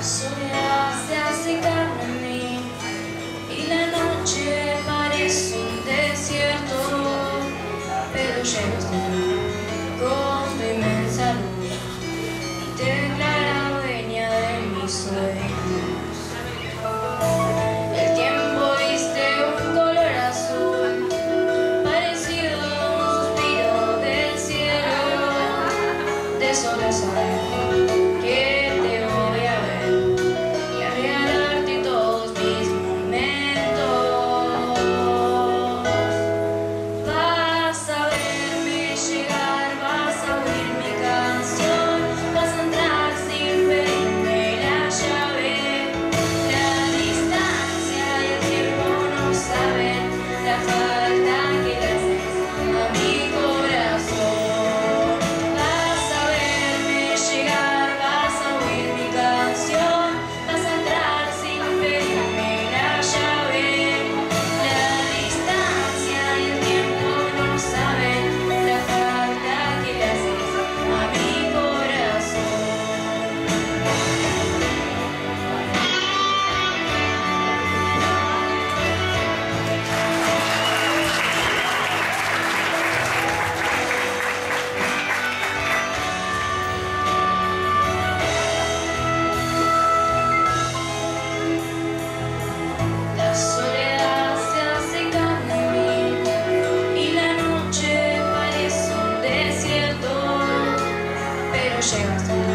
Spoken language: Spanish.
La soledad se hace carne mí y la noche parece un desierto, pero llego Thank you.